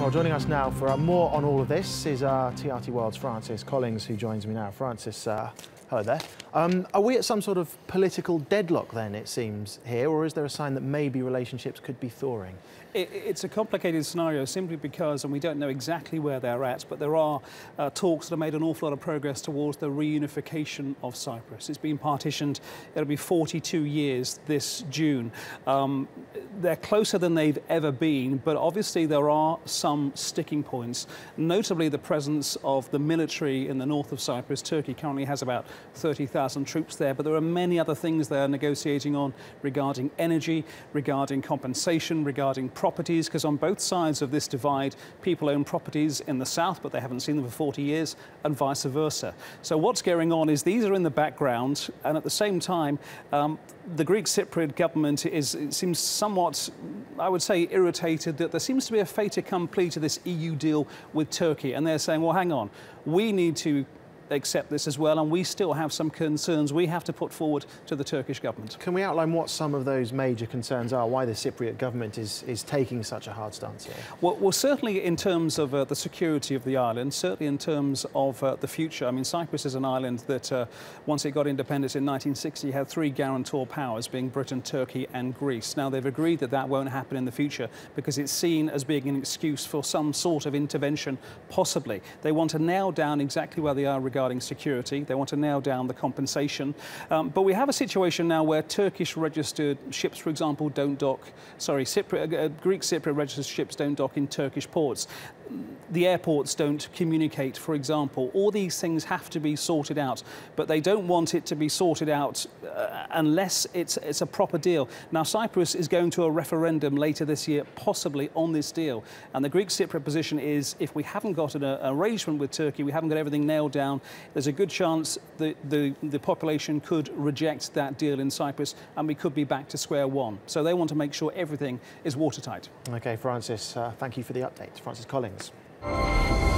Well, joining us now for uh, more on all of this is uh, TRT World's Francis Collings, who joins me now. Francis, uh, hello there. Um, are we at some sort of political deadlock then, it seems, here, or is there a sign that maybe relationships could be thawing? It, it's a complicated scenario simply because, and we don't know exactly where they're at, but there are uh, talks that have made an awful lot of progress towards the reunification of Cyprus. It's been partitioned, it'll be 42 years this June. Um, they're closer than they've ever been, but obviously there are some sticking points, notably the presence of the military in the north of Cyprus. Turkey currently has about 30,000 troops there, but there are many other things they're negotiating on regarding energy, regarding compensation, regarding properties, because on both sides of this divide, people own properties in the south, but they haven't seen them for 40 years, and vice versa. So what's going on is these are in the background, and at the same time, um, the Greek Cypriot government is seems somewhat, I would say, irritated that there seems to be a fait accompli to this EU deal with Turkey, and they're saying, well, hang on, we need to accept this as well, and we still have some concerns we have to put forward to the Turkish government. Can we outline what some of those major concerns are, why the Cypriot government is, is taking such a hard stance here? Well, well certainly in terms of uh, the security of the island, certainly in terms of uh, the future. I mean, Cyprus is an island that, uh, once it got independence in 1960, had three guarantor powers, being Britain, Turkey and Greece. Now, they've agreed that that won't happen in the future because it's seen as being an excuse for some sort of intervention, possibly. They want to nail down exactly where they are regarding regarding security. They want to nail down the compensation. Um, but we have a situation now where Turkish registered ships, for example, don't dock, sorry, Cypriot, uh, Greek Cypriot registered ships don't dock in Turkish ports the airports don't communicate, for example. All these things have to be sorted out, but they don't want it to be sorted out uh, unless it's, it's a proper deal. Now, Cyprus is going to a referendum later this year, possibly on this deal. And the Greek Cypriot position is if we haven't got an, uh, arrangement with Turkey, we haven't got everything nailed down, there's a good chance that the, the population could reject that deal in Cyprus and we could be back to square one. So they want to make sure everything is watertight. OK, Francis, uh, thank you for the update. Francis Collings. Thanks.